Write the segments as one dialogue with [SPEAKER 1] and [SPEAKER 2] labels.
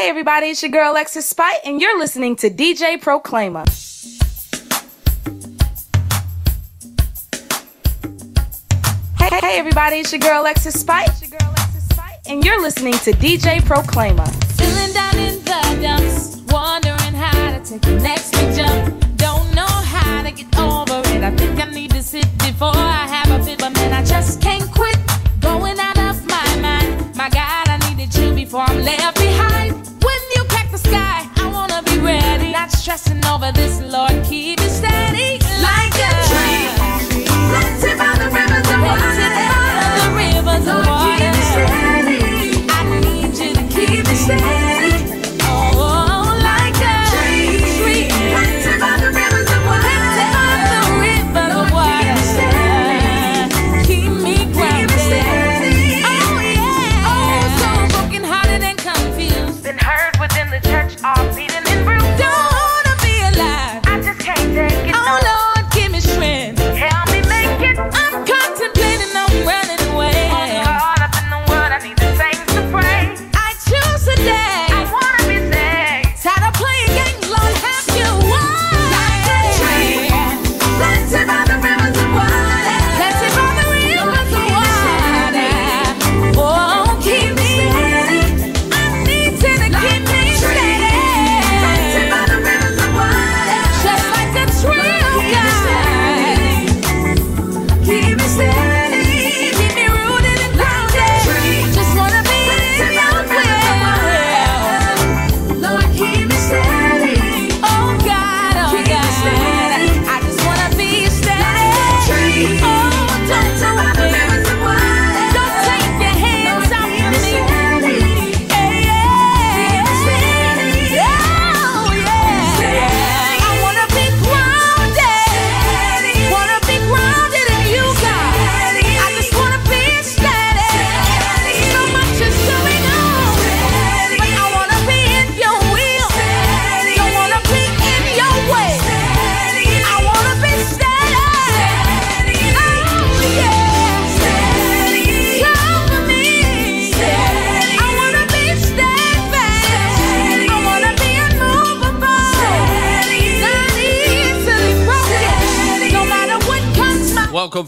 [SPEAKER 1] Hey everybody, it's your girl Alexis Spight, and you're listening to DJ Proclaima. Hey, hey everybody, it's your girl Alexis Spight, and you're listening to DJ Proclaima.
[SPEAKER 2] Feeling down in the dumps, wondering how to take the next big jump. Don't know how to get over it. I think I need to sit before I have a fit, but man, I just can't quit. Over this, Lord, keep it steady.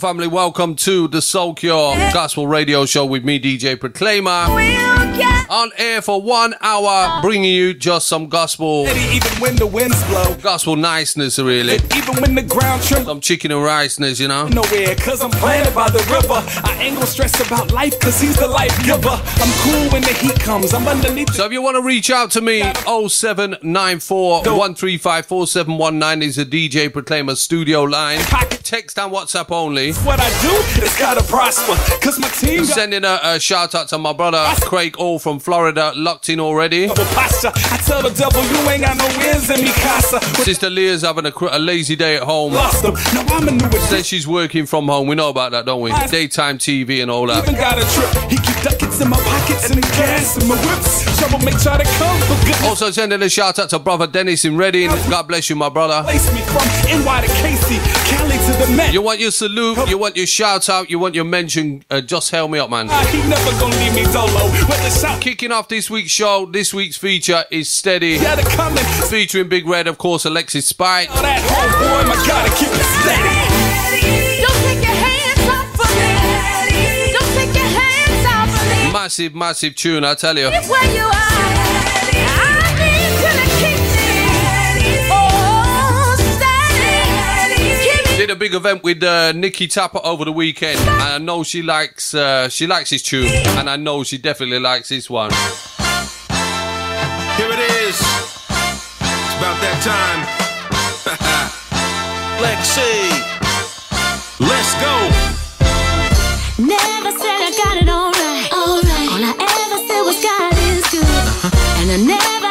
[SPEAKER 3] Family. Welcome to the Soulcure Gospel Radio Show with me, DJ
[SPEAKER 2] Proclaima. get
[SPEAKER 3] On air for one hour, bringing you just some gospel,
[SPEAKER 4] Even when the winds blow,
[SPEAKER 3] gospel niceness, really.
[SPEAKER 4] even when the ground trembles
[SPEAKER 3] Some chicken and riceness, you know.
[SPEAKER 4] nowhere, cause I'm planted by the river. I ain't gon' stress about life, cause he's the life giver. I'm cool when the heat comes, I'm underneath
[SPEAKER 3] So if you want to reach out to me, 0794 135 4719 is the DJ Proclaima studio line. Text and WhatsApp only.
[SPEAKER 4] what I do, it's gotta prosper, cause my team got
[SPEAKER 3] Sending a, a shout out to my brother Craig All from Florida, locked in already.
[SPEAKER 4] double posture. I tell the devil, you ain't got no wins in me, casa. But
[SPEAKER 3] Sister Leah's having a, a lazy day at home.
[SPEAKER 4] lost them. Now I'm a new
[SPEAKER 3] Says she's working from home. We know about that, don't we? Daytime TV and all that.
[SPEAKER 4] Even got a trip. He keep ducats in my pockets and the gas in my whips. Trouble may try to come, but goodness
[SPEAKER 3] Also sending a shout out to brother Dennis in Reading. God bless you, my brother. You want your salute, you want your shout out, you want your mention. Uh, just help me up, man.
[SPEAKER 4] Ah, he never gonna leave me dolo. With the shout,
[SPEAKER 3] Kicking off this week's show, this week's feature is Steady.
[SPEAKER 4] yeah, they coming.
[SPEAKER 3] Featuring Big Red, of course, Alexis Spight.
[SPEAKER 4] All that homeboy, my gotta keep it steady.
[SPEAKER 2] Don't take your hands off of me. Don't take your hands off of me.
[SPEAKER 3] Massive, massive tune, I tell you. Big event with uh, Nikki Tapper over the weekend, and I know she likes uh, she likes his tune, and I know she definitely likes this one.
[SPEAKER 5] Here it is. It's about that time. Lexi. Let's go.
[SPEAKER 6] Never said I got it all right. All right. All I ever said was God is good. And I never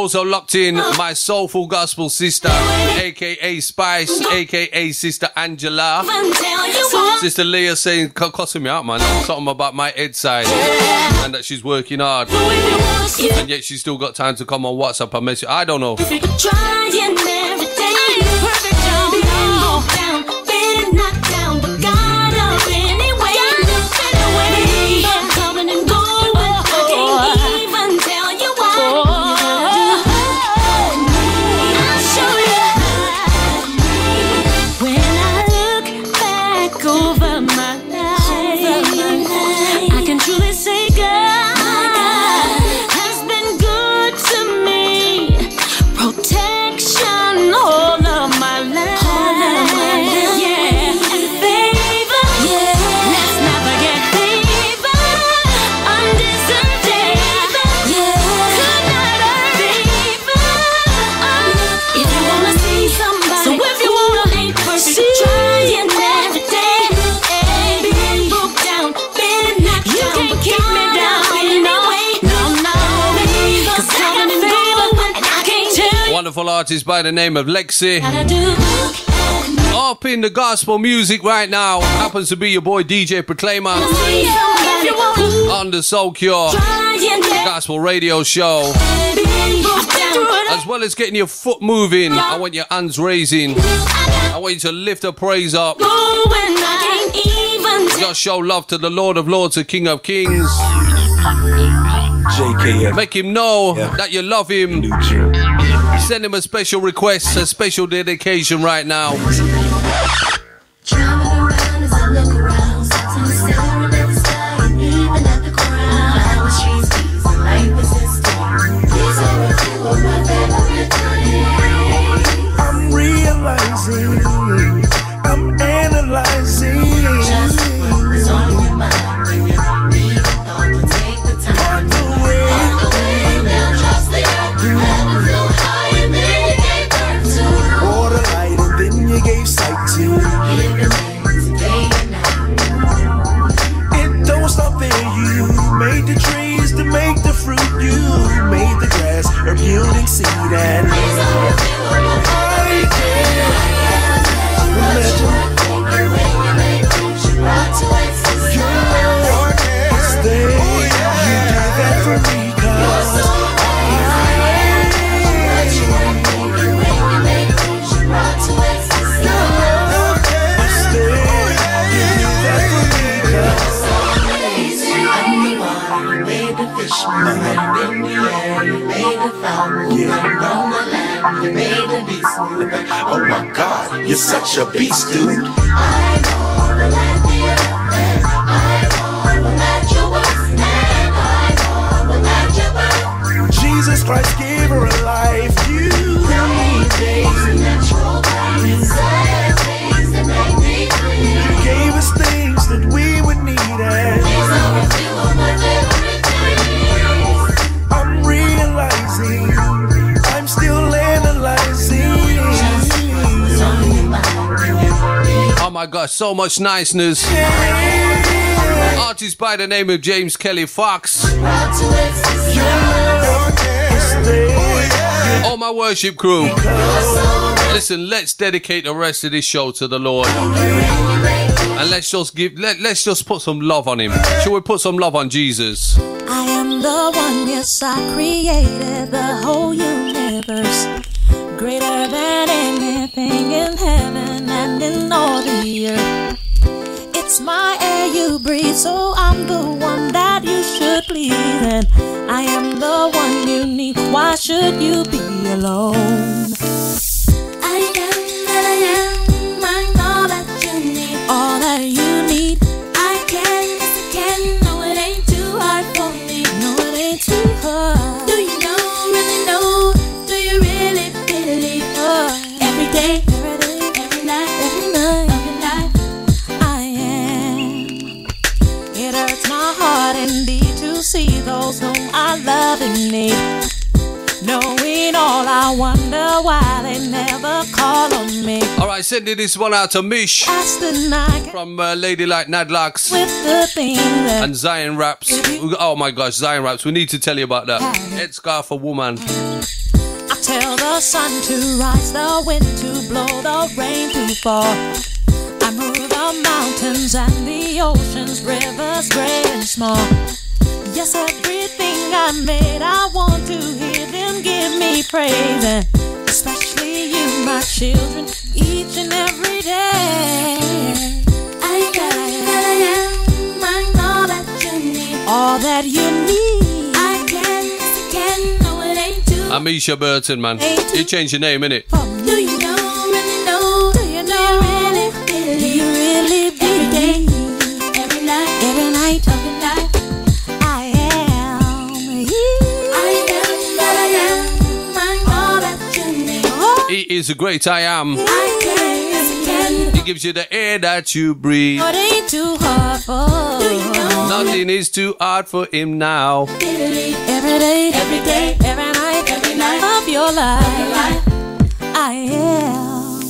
[SPEAKER 3] Also locked in my soulful gospel sister, aka Spice, aka Sister Angela.
[SPEAKER 6] Even tell you what.
[SPEAKER 3] Sister Leah saying, "Co- cussing me out, man. Something about my head side and that she's working hard. And yet she's still got time to come on WhatsApp and message. I don't know. Artist by the name of Lexi.
[SPEAKER 6] how to do.
[SPEAKER 3] Up in the gospel music right now happens to be your boy DJ Proclaima
[SPEAKER 6] See somebody if you want
[SPEAKER 3] on the
[SPEAKER 6] Soulcure
[SPEAKER 3] Gospel Radio Show.
[SPEAKER 6] been broke down.
[SPEAKER 3] As well as getting your foot moving, I want your hands raising. I want you to lift a praise up.
[SPEAKER 6] Going, I can't even tell
[SPEAKER 3] Just show love to the Lord of Lords, the King of Kings.
[SPEAKER 4] JKF.
[SPEAKER 3] Make him know
[SPEAKER 4] Yeah.
[SPEAKER 3] that you love him. Send him a special request, a special dedication right now.
[SPEAKER 6] Oh my
[SPEAKER 7] god,
[SPEAKER 6] you're such a beast, dude.
[SPEAKER 7] I
[SPEAKER 6] know when
[SPEAKER 7] I know when that you
[SPEAKER 8] will let you work
[SPEAKER 7] Jesus Christ gave her a life.
[SPEAKER 3] Oh so much niceness. Artist by the name of James Kelly Fox. All my worship crew. Listen, let's dedicate the rest of this show to the Lord. And let's just give let, let's just put some love on him. Shall we put some love on Jesus?
[SPEAKER 9] I am the one, yes, I created the whole universe. Than anything in heaven and in all the earth. It's my air you breathe, so I'm the one that you should please. And I am the one you need. Why should you be alone? those whom I love and need. Knowing all, I wonder why they never call on me.
[SPEAKER 3] Alright, sending this one out to Mish from uh,
[SPEAKER 9] Lady Like Nadlux
[SPEAKER 3] and Zion Raps. Oh my gosh, Zion Raps, we need to tell you about that. It's Headscarf for woman.
[SPEAKER 9] I tell the sun to rise, the wind to blow, the rain to fall. I move the mountains and the oceans, rivers great and small. Yes, everything I made, I want to hear them give me praise. And especially you, my children, each and every day. I got, I got, all that you need. All that you need. I can, I can, no, it ain't too.
[SPEAKER 6] Amisha Burton, man. You changed your name, innit?
[SPEAKER 9] it? you know
[SPEAKER 6] great I am. He gives you the air that you breathe. Nothing is too hard for him now.
[SPEAKER 9] Every day, every day, every night, every night of your life. I am.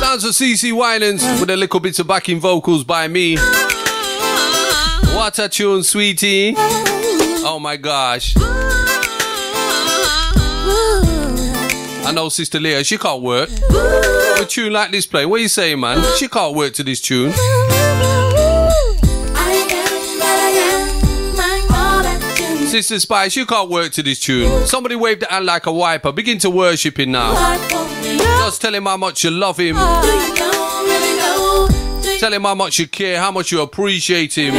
[SPEAKER 6] Sounds of CeCe Winans with a little bit of backing vocals by me. What a tune, sweetie. Oh my gosh. I know Sister Leah, she can't work. A tune like this play. What you saying, man? She can't work to this tune. Sister Spice, you can't work to this tune. Somebody wave the hand like a wiper. Begin to worship him now. Just tell him how much you love him. Tell him how much you care, how much you appreciate him.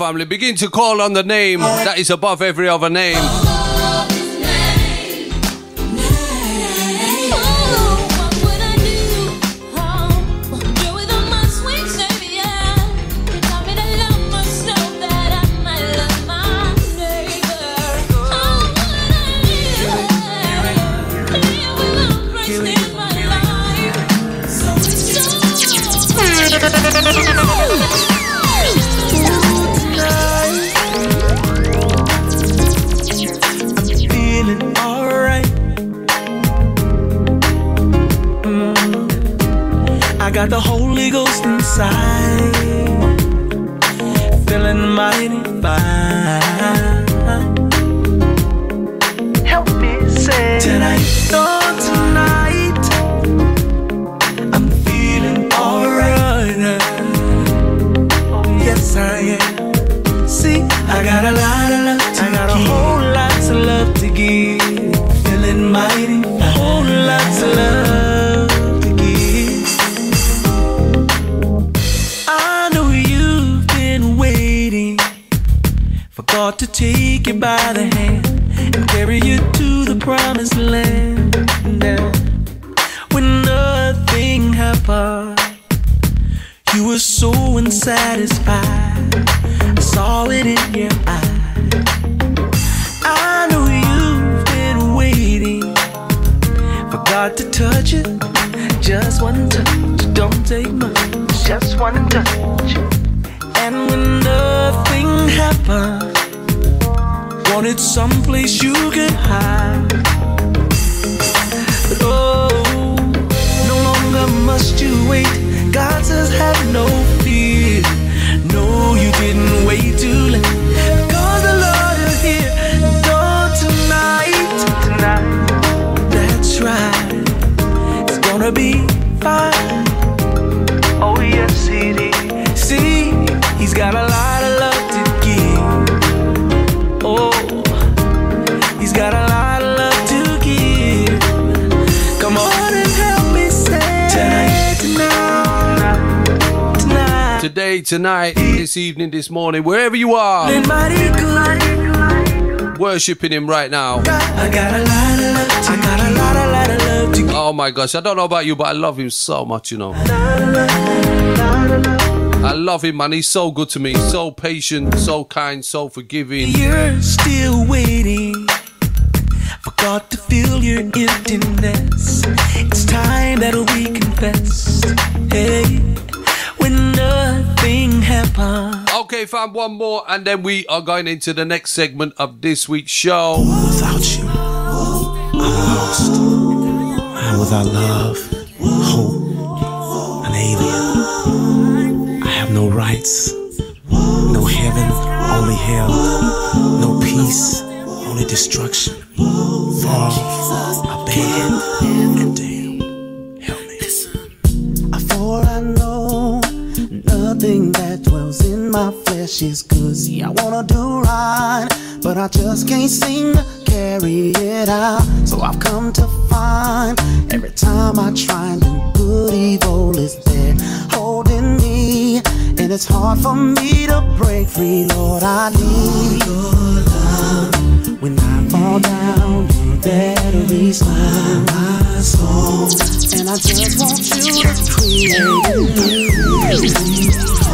[SPEAKER 6] family, begin to call on the name that is above every other name.
[SPEAKER 10] Saw it in your eyes. I know you've been waiting for God to touch it. Just one touch, don't take much. Just one touch. And when nothing happened, wanted someplace you could hide. But oh, no longer must you wait. God says, have no. Didn't wait too late. Cause the Lord is here. Tonight. Tonight. That's right. It's gonna be tonight,
[SPEAKER 3] this evening, this morning, wherever you are, worshipping Him right now. Oh my gosh, I don't know about you, but I love Him so much, you know. I love Him, man. He's so good to me. So patient, so kind, so forgiving.
[SPEAKER 10] You're still waiting for God to fill your emptiness. It's time that we confess. Hey, when nothing happened.
[SPEAKER 3] Okay, fam, one more, and then we are going into the next segment of this week's show.
[SPEAKER 11] Without you, I'm lost. I'm without love, hope, an alien. I have no rights, no heaven, only hell, no peace, only destruction. Fall, I
[SPEAKER 12] good. See, I wanna do right, but I just can't seem to carry it out. So I've come to find every time I try and do good, evil is there holding me. And it's hard for me to break free, Lord. I need your love. When I fall down, you're there to restore my soul. And I just want you to create me.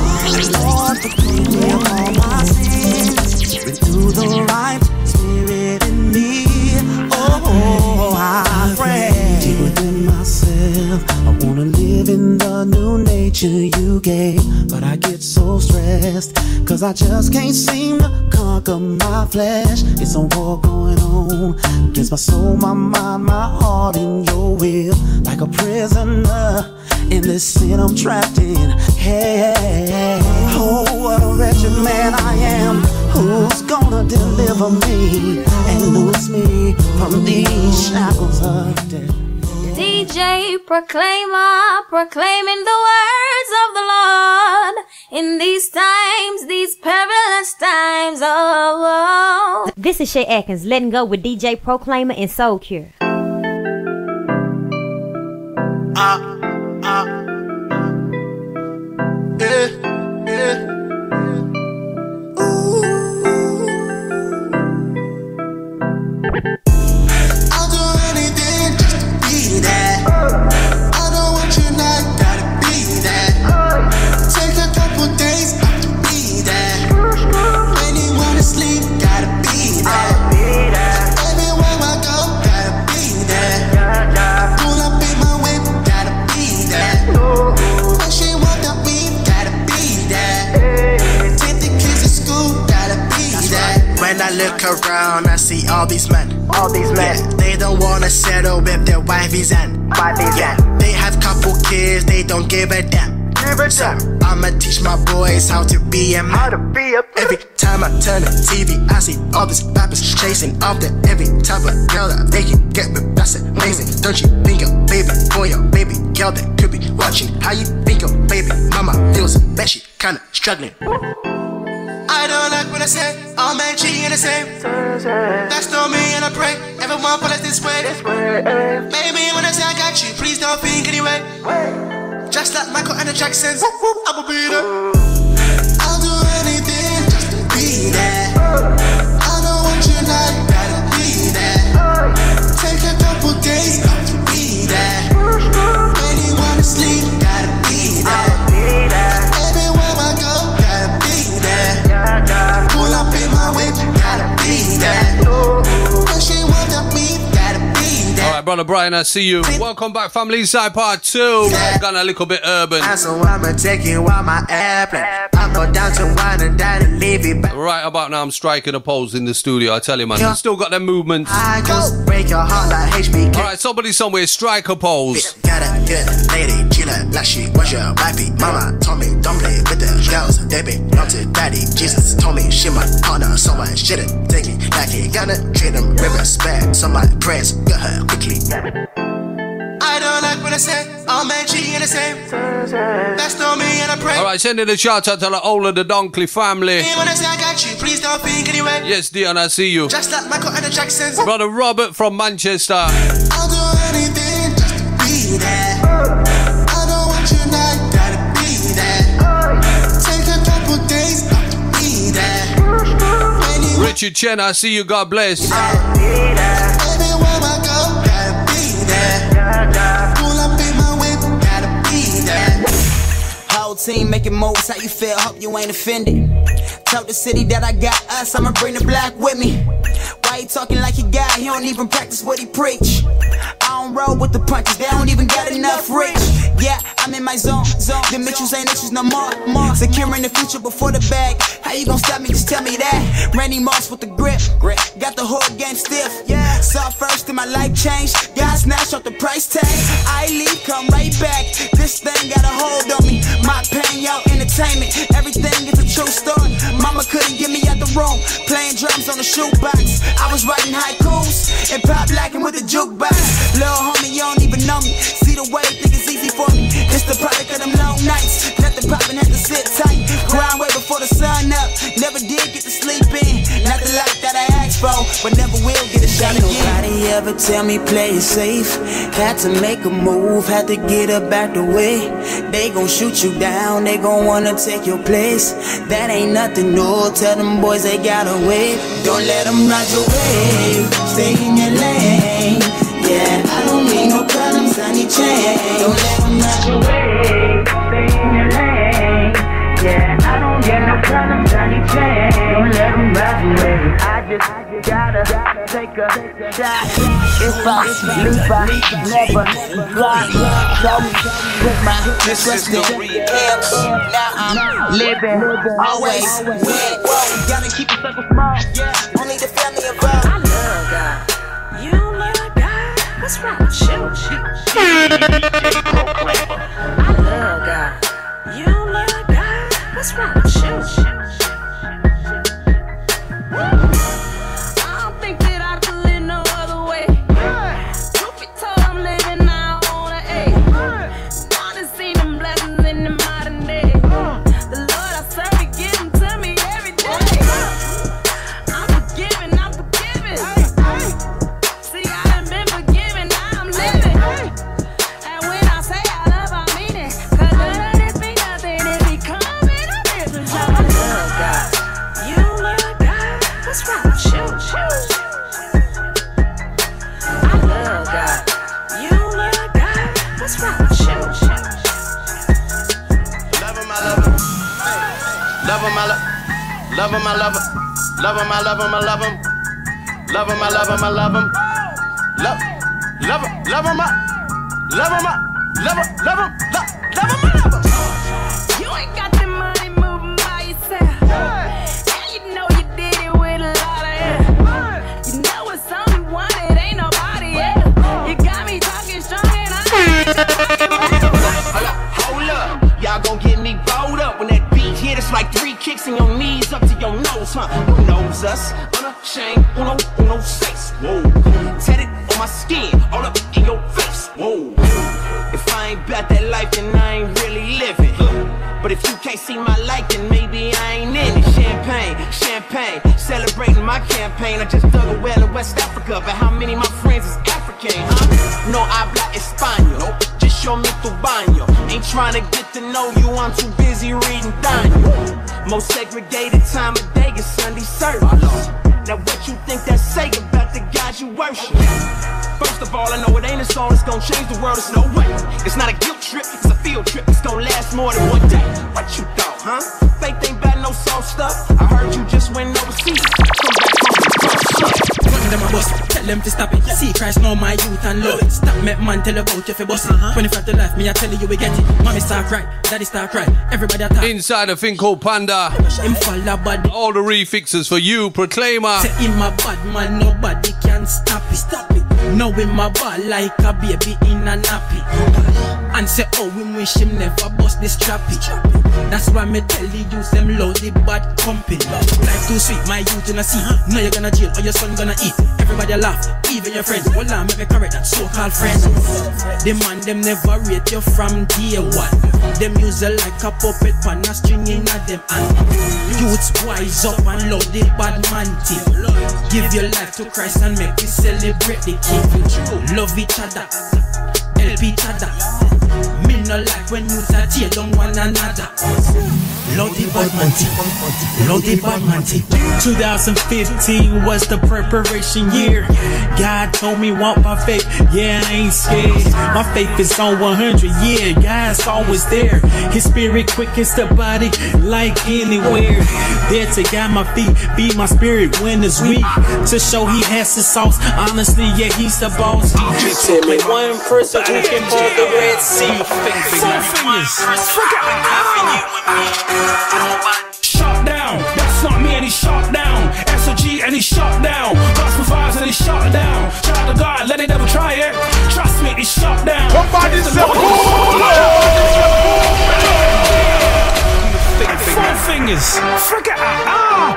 [SPEAKER 12] You gave. But I get so stressed, cause I just can't seem to conquer my flesh. It's a war going on against my soul, my mind, my heart, and your will. Like a prisoner in this sin I'm trapped in. Hey, oh, what a wretched man I am. Who's gonna deliver me and loose me from these shackles of death?
[SPEAKER 13] DJ Proclaima, proclaiming the words of the Lord in these times, these perilous times. Oh, oh.
[SPEAKER 14] This is Shay Atkins, letting go with DJ Proclaima and Soulcure. Uh, Uh,
[SPEAKER 12] yeah, yeah.
[SPEAKER 15] I'll
[SPEAKER 16] all these men. All these men. Yeah, they don't wanna settle with their wifey's and Wifey's yeah, They have couple kids, they don't give a damn. So I'ma teach my boys how to be a man. How to be a Every time I turn the TV, I see all these rappers chasing after every type of girl that they can get with. That's amazing. Don't you think your baby boy or baby girl that could be watching? How you think your baby mama feels? Bet she kinda struggling. I don't like what I say. All men cheating in the same. That's not me, and I pray everyone follows this way. Baby, when I say I got you, please don't think anyway. Just like Michael and the Jacksons, I'ma be there. I'll do anything just to be there. I know what you like, gotta be there. Take a couple days off to be there. When you wanna sleep,
[SPEAKER 3] brother Brian, I see you. Welcome back, family side part two. Gone a little bit urban.
[SPEAKER 16] So I'ma take you on my airplane. I'm go down to wine and dine and leave it back.
[SPEAKER 3] Right about now, I'm striking a pose in the studio. I tell you, man, still got them movements.
[SPEAKER 16] I just break your heart like HBK.
[SPEAKER 3] All right, somebody somewhere strike a pose.
[SPEAKER 16] Got a good lady, chillin' like she was your wifey. Mama told me don't play with the girls. They belong to daddy. Jesus told me she my partner, so I shouldn't take it like it. Gotta treat them with respect. So my prayers got her quickly. I don't like what I say. Oh, all men cheating the same. That's not me, and I pray.
[SPEAKER 3] All right, sending a shout out to the whole of the Dunkley family.
[SPEAKER 16] When I say I got you, please don't think anyway.
[SPEAKER 3] Yes, Dion, I see you.
[SPEAKER 16] Just like Michael and the Jacksons.
[SPEAKER 3] Brother Robert from Manchester.
[SPEAKER 16] I'll do anything just to be there. I know what you like, gotta be there. Take a couple days off to be there.
[SPEAKER 3] Richard Chen, I see you. God bless.
[SPEAKER 16] Everywhere
[SPEAKER 17] Team making moves, how you feel? Hope you ain't offended. Tell the city that I got us, I'ma bring the black with me. Why he talking like he got? He don't even practice what he preach. I don't roll with the punches, they don't even got enough reach. Yeah, I'm in my zone, zone. The Mitchells ain't issues no more, more. Securing the future before the bag. How you gon' stop me? Just tell me that. Randy Moss with the grip, grip. Got the whole game stiff. Yeah, saw first and my life changed. Got snatched off the price tag. I leave, come right back. This thing got a hold on me. My pain, y'all entertainment. Everything is a true story. Mama couldn't get me out the room. Playing drums on the shoebox. I was writing haikus and pop lacking with the jukebox. Little homie, you don't even know me. See the way think it's easy for me. It's the product of them long nights. Nothing poppin', had to sit tight. Grind way before the sun up. Never did get to sleep in. Not the life that I asked for, but never will get a shot again. Nobody ever tell me play it safe. Had to make a move, had to get up out the way. They gon' shoot you down, they gon' wanna take your place. That ain't nothing new. Tell them boys they gotta wait. Don't let them ride your wave. Stay in your lane. Yeah, I don't need no problems, I. Don't let them ride your wave. Stay in your lane. Yeah, I don't get no problems, I need change. Don't let them your wave. I just gotta take a shot. If I leave, I never fly. So put my trust in him. Now I'm living, always winning. Gotta keep the circle small. Yeah,
[SPEAKER 2] What's wrong with you? I love God. You love God? What's wrong with you?
[SPEAKER 16] Love him, I love him. Love him, I love him, I love him. Love him, I love him, I love him. Love, love him, love him, I love him, I love him, love him, love, him,
[SPEAKER 18] But if you can't see my light, then maybe I ain't in it. Champagne, champagne, celebrating my campaign. I just dug a well in West Africa, but how many of my friends is African, huh? No habla español, just show me tu baño. Ain't trying to get to know you, I'm too busy reading Daniel. Most segregated time of day is Sunday service. Now what you think that's say about the God you worship? First of all, I know it ain't a song that's gonna change the world, it's no way. It's not a guilt trip, it's a field trip, it's gonna last more than one day. What you thought, huh? Faith ain't about no soft stuff. I heard you just went overseas. Come back home to talk
[SPEAKER 11] them a bus, tell them to stop it. See Christ know my youth and love it. Stop make man tell about you fi bust it. 25 to life, me I tell you we get it. Mommy start cry, daddy start cry. Everybody attack.
[SPEAKER 3] Inside a thing called Panda. All the refixes for you, Proclaima.
[SPEAKER 11] Say him a bad man, nobody can stop it. Stop it. Know him a bad like a baby in a nappy. And say oh we wish him never bust this trappy. That's why me tell you use them lousy bad company. Life too sweet, my youth in a see. Now you're gonna jail or your son gonna eat. Everybody laugh, even your friends. Hold on, make me correct that so-called friend. The man them never rate you from day one. Them use you like a puppet pan a string in a them hand. Youths wise up and love the bad man thing. Give your life to Christ and make we celebrate the King. Love each other, help each other. Me no like when you tear down one another. The bad man thing.
[SPEAKER 10] 2015 was the preparation year. God told me want my faith. Yeah, I ain't scared. My faith is on 100. Yeah, God's always there. His spirit quickens the body like anywhere. There to guide my feet, be my spirit when it's weak. To show he has the sauce. Honestly, yeah, he's the boss. Tell me one person who can part the Red Sea. Four fingers.
[SPEAKER 4] Shut down, that's not me and he shut down. SOG and he shut down. Gospel vibes and he shut down. Child of God, let it never try it. Trust me, it's shut down.
[SPEAKER 19] Somebody
[SPEAKER 4] the
[SPEAKER 19] say,
[SPEAKER 4] Lord. Four fingers. Forget ah.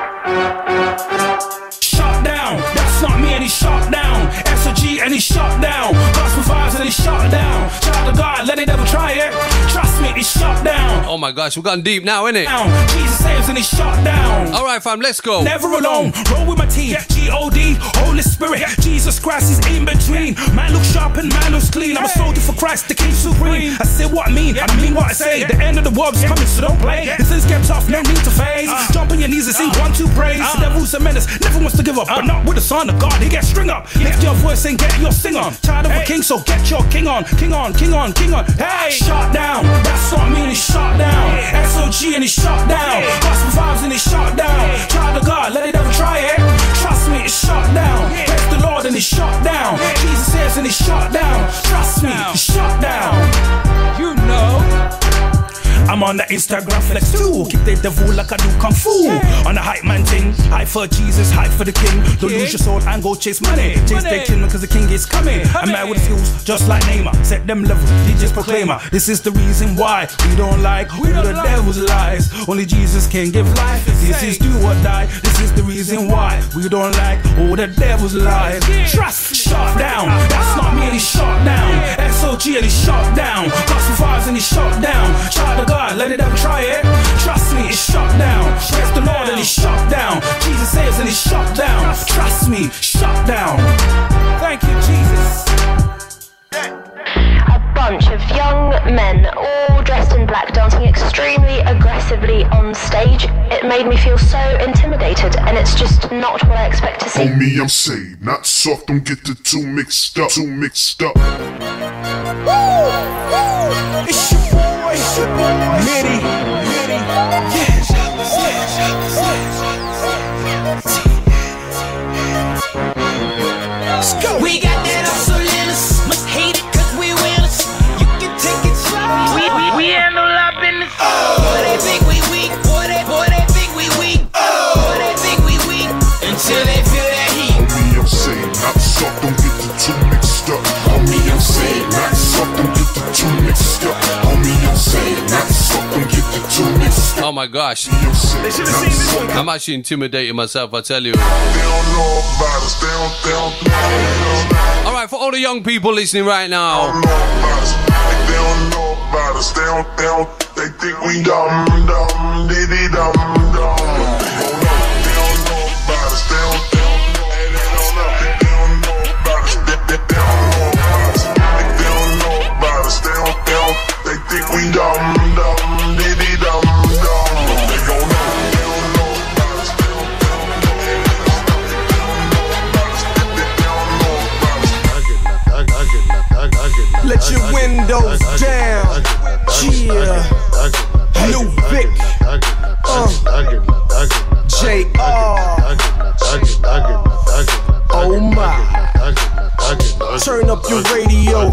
[SPEAKER 4] Shut down, that's not me and he shut down. SOG and he shut down. Gospel vibes and he shut down. Child of God, let it never try it. Trust it's shut down.
[SPEAKER 3] Oh my gosh, we're going deep now, innit?
[SPEAKER 4] Jesus saves and he shut down.
[SPEAKER 3] All right, fam, let's go.
[SPEAKER 4] Never alone, roll with my team. G-O-D, Holy Spirit. Jesus Christ is in between. Man looks sharp and man looks clean. I'm a soldier for Christ, the King Supreme. I say what I mean, I mean what I say. The end of the world's coming, so don't play. This is get tough, no need to phase. Uh. Jump on your knees and sing uh. one, two praise. Uh. The devil's a menace, never wants to give up, but not with the son of God. He gets string up. Lift your voice and get your sing on. Child of a king, so get your king on, king on, king on, king on. Hey, shut down. That's what I mean, it's shut down. SOG and it's shut down. Gospel vibes and it's shut down. Child of God, let it ever try it. Trust me, it's shut down. Praise the Lord and it's shut down. Jesus says and it's shut down. Trust me, it's shut down. You know. I'm on the Instagram flex too. Kick the devil like I do kung fu. On the hype man thing. Hype for Jesus, hype for the king. Don't lose your soul and go chase money. Chase the king because the king is coming. A man with fuse just like Neymar. Set them levels, DJ's Proclaima. This is the reason why we don't like who the devil's lies. Only Jesus can give life. This is do or die. This is the reason why we don't like all the devil's lies. Trust, shut down. That's not merely shut down. SOG and he's shut down. Gospel vibes and he's shut down. Child of God, let it ever try it. Trust me, it's shut down. Praise the Lord and he's shut down. Jesus saves and he's shut down. Trust me, shut down. Thank you, Jesus.
[SPEAKER 20] A bunch of young men, all dressed in black, dancing extremely aggressively on stage. It made me feel so intimidated, and it's just not what I expect to see.
[SPEAKER 21] Homie, I'm saved, not soft. Don't get the two mixed up. Two mixed up.
[SPEAKER 4] It's your boy, it's your boy, Mitty. Mitty. Let's
[SPEAKER 3] my gosh. I'm actually intimidating myself, I tell you. All right, for all the young people listening right now.
[SPEAKER 22] They don't know about us. They don't, they don't, they think we dumb, dumb, diddy dumb,
[SPEAKER 23] Yeah. New Vic. Uh. JR. Oh my. Turn up your radio.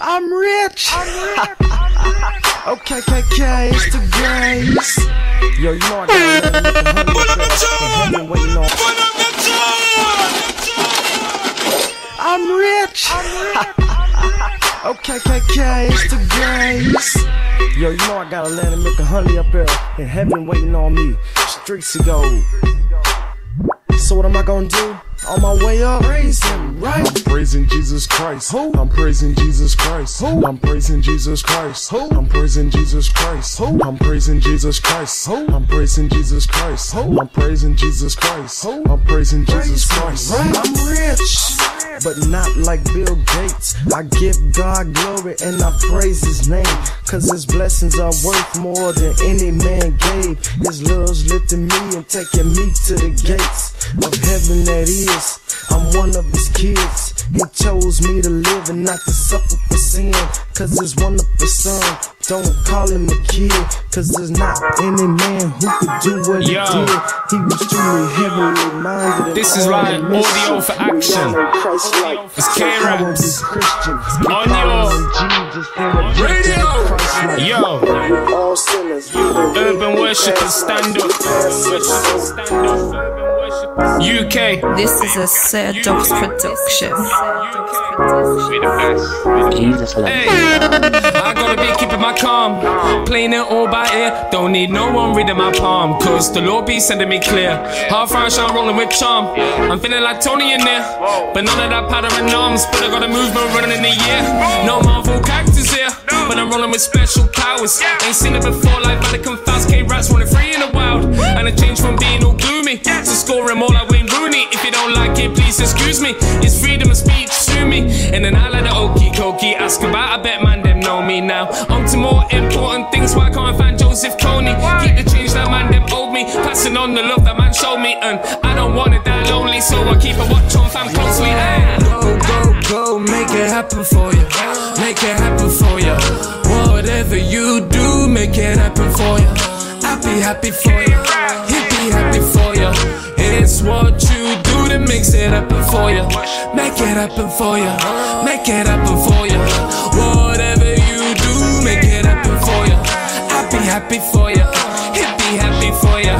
[SPEAKER 23] I'm rich. okay, okay, okay, it's the games. Yo, you know I got a waiting on. I'm rich. okay, okay, okay, it's the games. Yo, you know I got a land and milk and honey up there in heaven waiting on me. Streets to go. So what am I gonna do? On my way up, praise him, right?
[SPEAKER 22] I'm praising Jesus Christ. Who? I'm praising Jesus Christ. Who? I'm praising Jesus Christ. Who? I'm praising Jesus Christ. Who? I'm praising Jesus Christ. Who? I'm praising Jesus Christ. Who? I'm praising Jesus Christ. Who? I'm praising Jesus Christ.
[SPEAKER 23] I'm rich, but not like Bill Gates. I give God glory and I praise his name. Cause his blessings are worth more than any man gave. His love's lifting me and taking me to the gates of heaven that is. I'm one of his kids. He chose me to live and not to suffer for sin. Cause his wonderful son. Don't call him a kid. Cause there's not any man who could do what he
[SPEAKER 24] Yo.
[SPEAKER 23] did. He was truly heavenly minded.
[SPEAKER 24] This is
[SPEAKER 23] all
[SPEAKER 24] right,
[SPEAKER 23] the mission.
[SPEAKER 24] audio for action. It's K-Raps. On your radio. Yo. Urban worshippers stand up. UK.
[SPEAKER 25] This is a Sir Dogs production.
[SPEAKER 26] Jesus love
[SPEAKER 24] Hey, I gotta be keeping my calm. Playing it all by ear. Don't need no one reading my palm. Cause the Lord be sending me clear. Round shine rolling with charm. I'm feeling like Tony in there. But none of that powder and arms. But I got a movement running in the year. No Marvel characters here. But I'm rolling with special powers. Ain't seen it before like Vatican Fast K rats running free in the wild. And it changed from being all gloomy to scoring more like Wayne Rooney. If you don't like it, please excuse me. It's freedom of speech, sue me. And then I let the okey cokey ask about. I bet man them know me now. On to more important things. Why can't I find Joseph Kony? Keep the change that man them owed me. Passing on the love that man showed me. And I don't wanna die lonely, so I keep a watch on fam closely. Hey.
[SPEAKER 27] Go, go, go, make it happen for you. Make it happen for you. Whatever you do, make it happen for you. I'll be happy for you. He'll be happy for you. It's what you do that makes it happen for you. Make it happen for you. Make it happen for you. Happy for you. He'll be happy for you.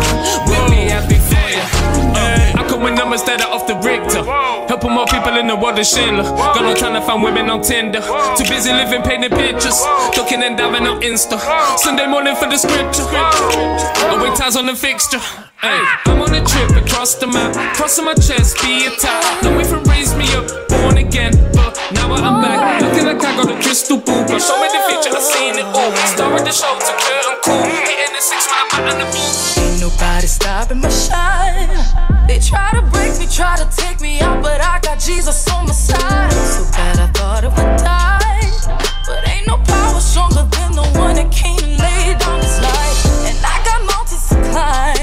[SPEAKER 27] We'll be happy for you.
[SPEAKER 24] Hey, I could win numbers that are off the Richter. Helping more people in the world than Schindler. Got no time to find women on Tinder. Too busy living, painting pictures. Ducking and diving on Insta. Sunday morning for the scripture. I wait ties on the fixture. Hey, I'm on a trip across the map. Crossing my chest, be a top. No way from raised me up, born again. Now I'm back. Looking like I got a crystal ball. But show me I seen it all. Star of the show, too curtain cool. Hitting the six I'm out on the ball.
[SPEAKER 25] Ain't nobody stopping my shine. They try to break me, try to take me out, but I got Jesus on my side. So bad I thought it would die. But ain't no power stronger than the one that came and laid down his life. And I got mountains to climb.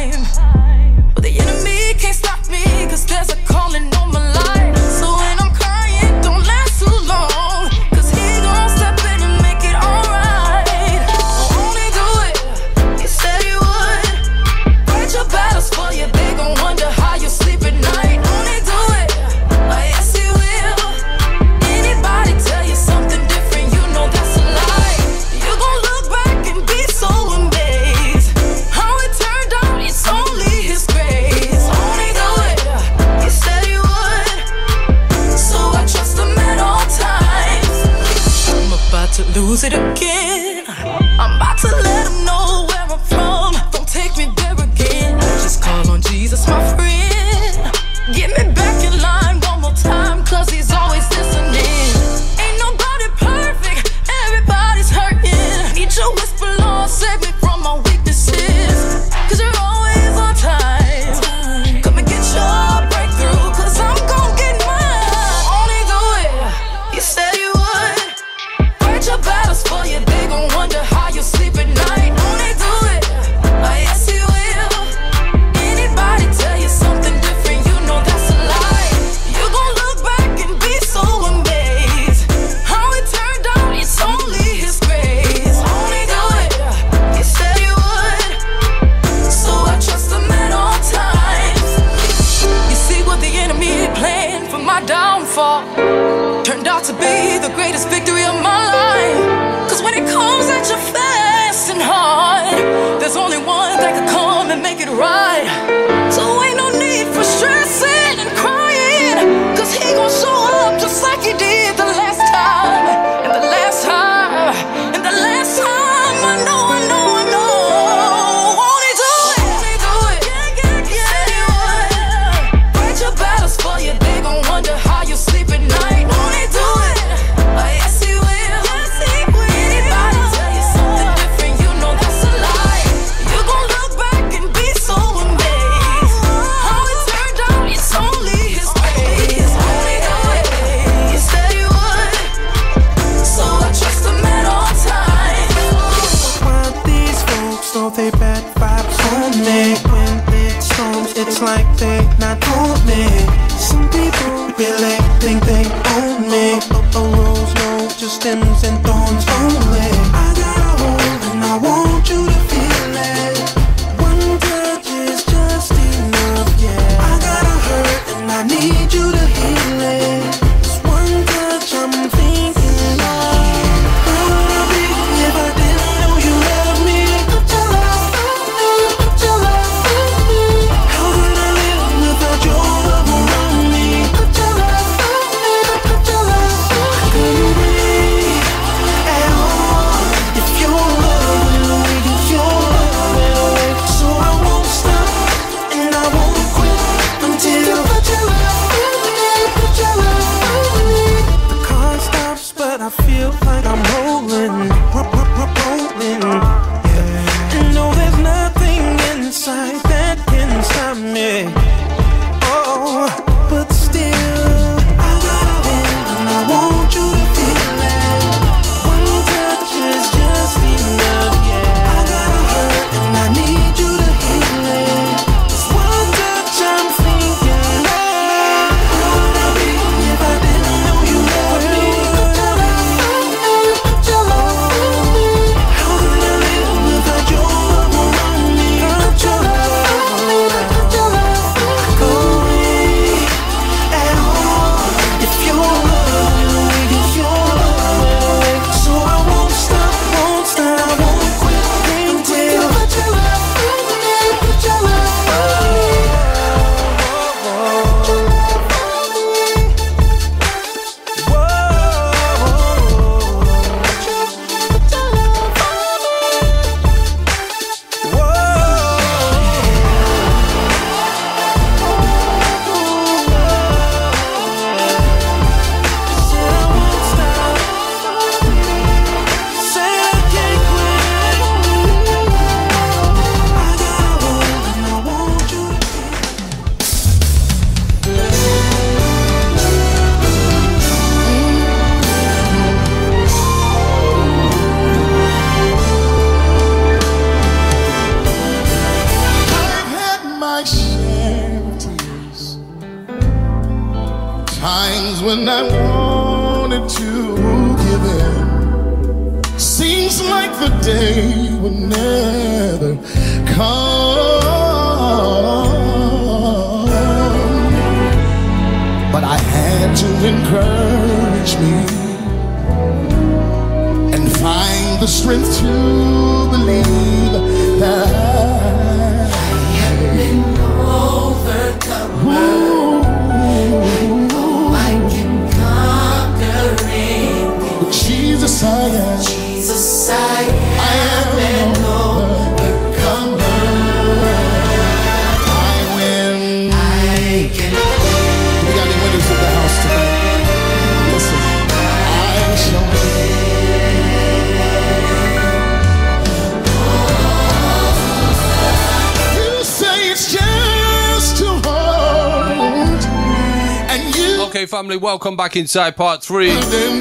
[SPEAKER 3] Family, welcome back inside part three.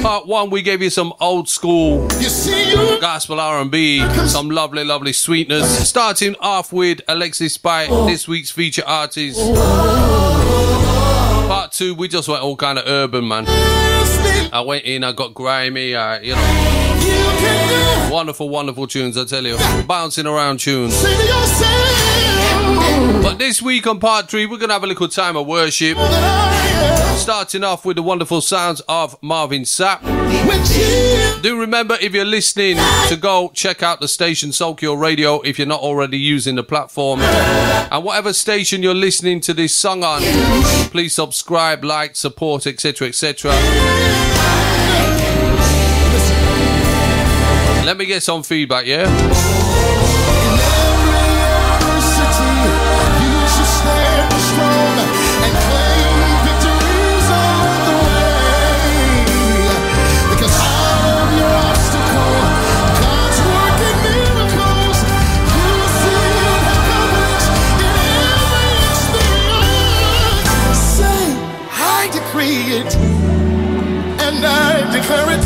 [SPEAKER 3] Part one, we gave you some old school gospel R&B, some lovely, lovely sweetness. Starting off with Alexis Spight, this week's feature artist. Part two, we just went all kind of urban, man. I went in, I got grimy, uh, you know. Wonderful, wonderful tunes, I tell you. Bouncing around tunes. But this week on part three, we're going to have a little time of worship. Starting off with the wonderful sounds of Marvin Sapp. Do remember, if you're listening, to go check out the station Soulcure Radio if you're not already using the platform. And whatever station you're listening to this song on, please subscribe, like, support, etc., etc. Let me get some feedback, yeah?
[SPEAKER 15] I.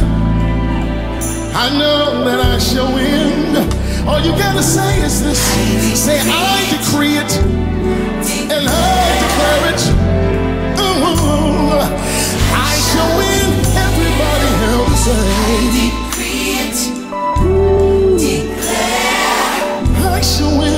[SPEAKER 15] I know that I shall win. All you gotta say is this say, I decree it and I declare it. Ooh, I shall win. Everybody else say, decree it. Declare. I shall win.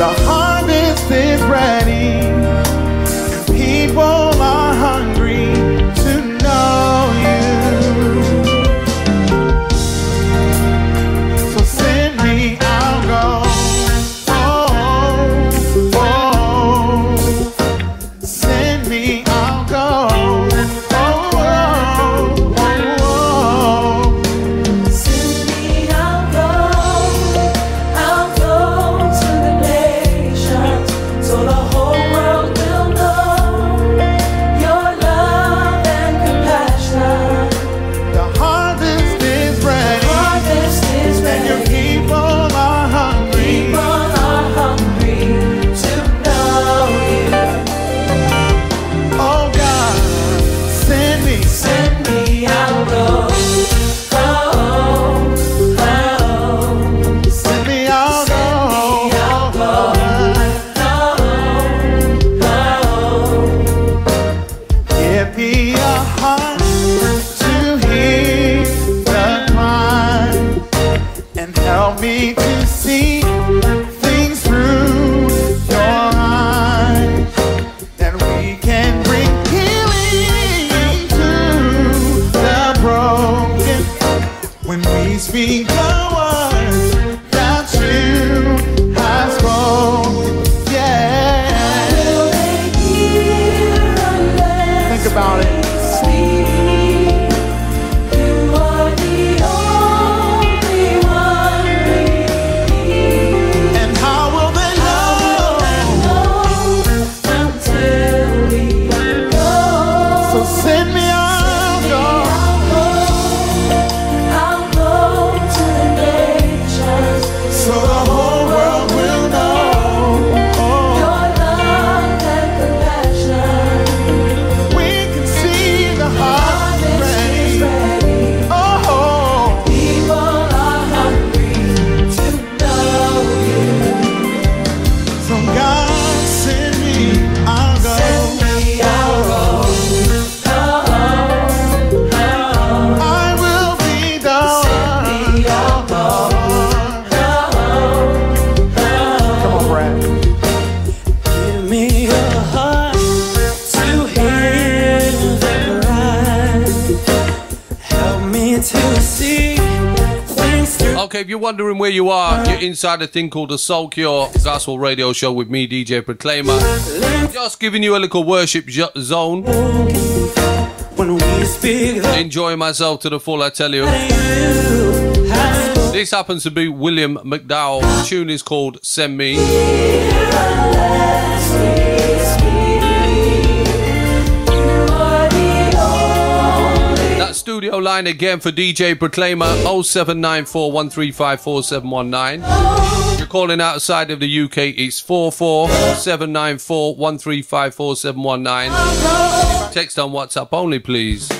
[SPEAKER 28] the
[SPEAKER 19] heart. if you're wondering where you are, you're inside a thing called the Soulcure Gospel Radio Show with me, DJ Proclaima. Just giving you a little worship zone. Enjoying myself to the full, I tell you. This happens to be William McDowell. The tune is called Send Me. studio line again for DJ Proclaima 07941354719. You're calling outside of the UK, it's 44794135471. Text on WhatsApp only, please.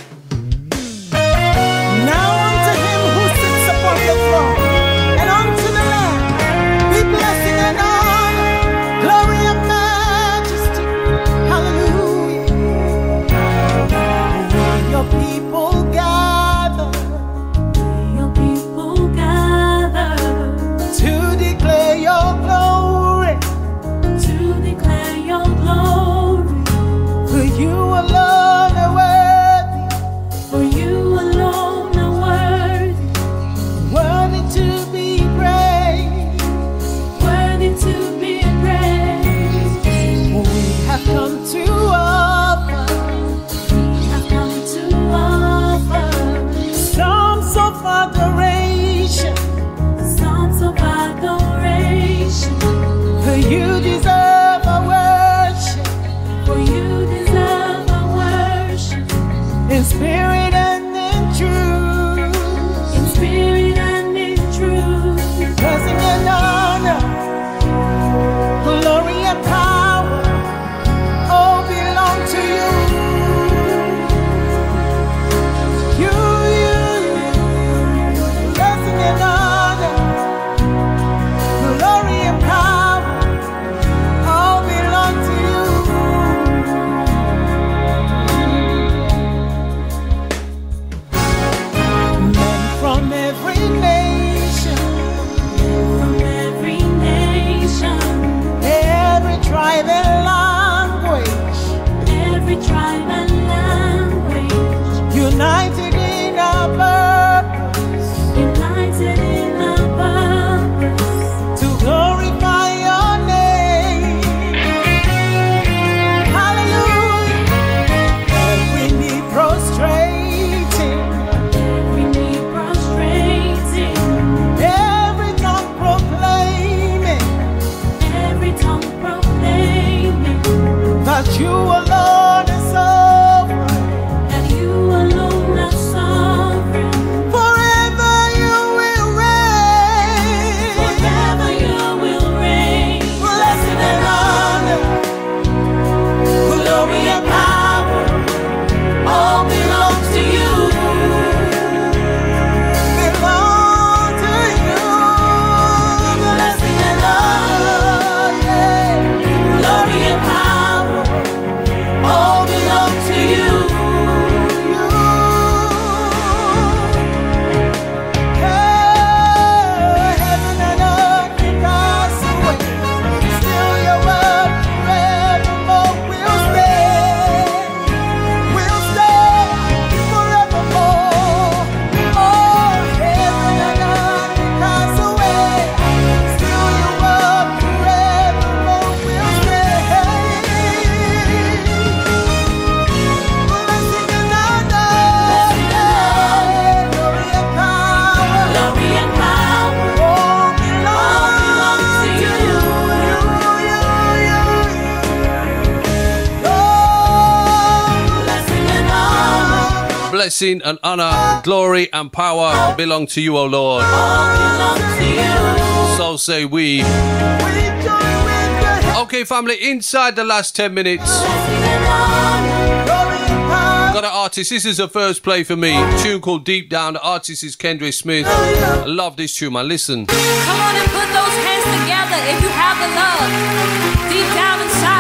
[SPEAKER 3] blessing and honor, glory and power belong to you,
[SPEAKER 19] O Lord. So say we. Okay, family, inside the last 10 minutes. Got an artist. This is the first play for me. A tune called Deep Down. The artist is Kendra Smith. I love this tune, man. Listen.
[SPEAKER 2] Come on and put those hands together if you have the love. Deep down inside.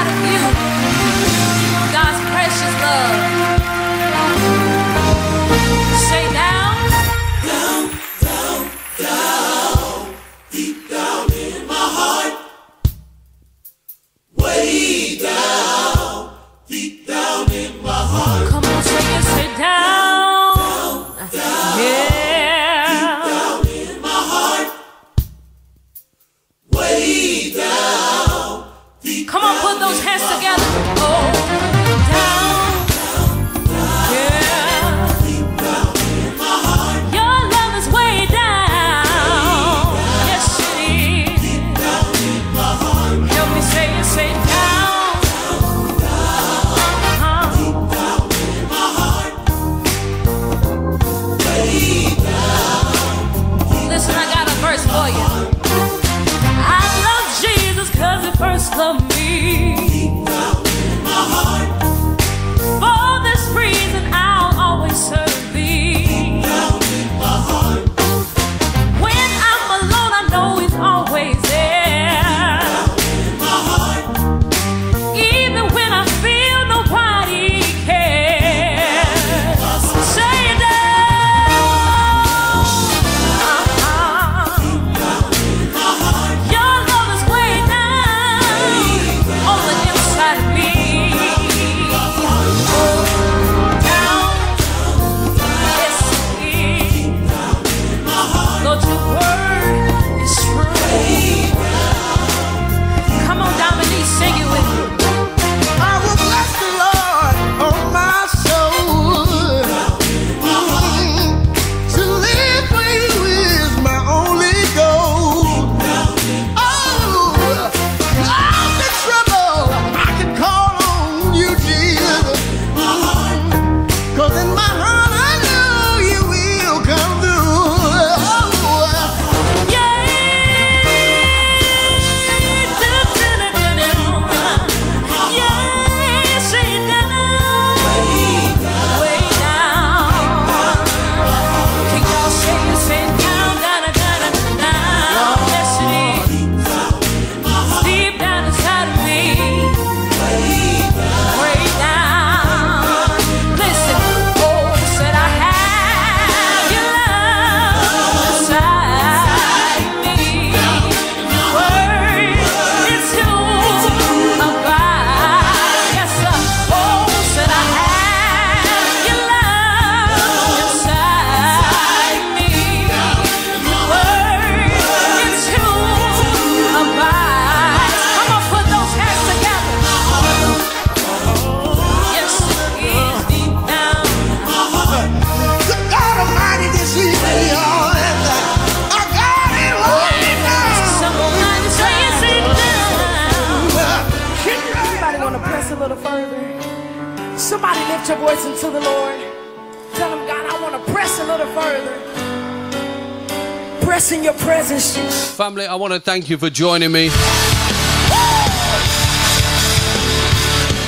[SPEAKER 3] Thank you for joining me.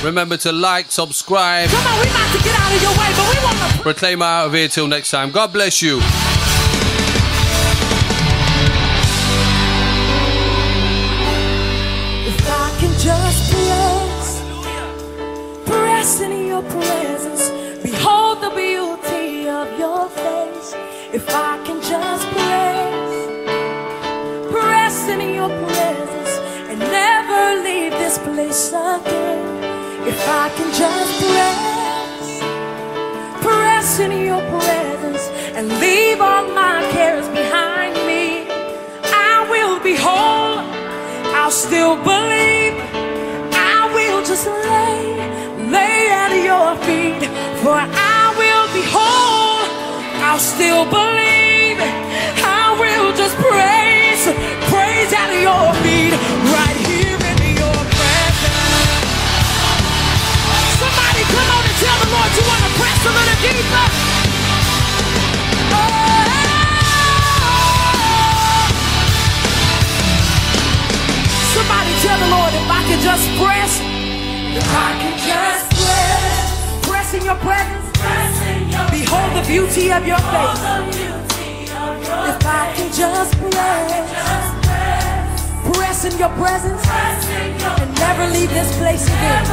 [SPEAKER 3] Remember to like, subscribe.
[SPEAKER 29] Come on, we about to get out of your way, but we want to
[SPEAKER 3] Proclaim out of here till next time. God bless you.
[SPEAKER 29] Still believe. I will just lay, lay at your feet. For I will be whole. I'll still believe. I will just praise, praise at your feet. Right here in your presence. Somebody come on and tell the Lord you want to press a little deeper. Lord if I can just press, if I can just press, press in your presence, behold the beauty of your face. If I can just press, press. In your presence, and never leave this place again.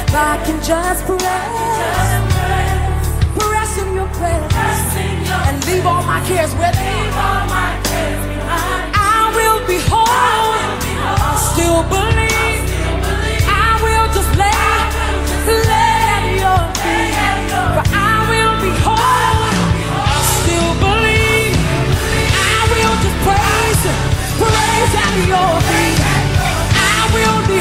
[SPEAKER 29] If I can just press, press in your presence, and leave all my cares they are. I will be your feet. For I still believe I will just praise praise I will be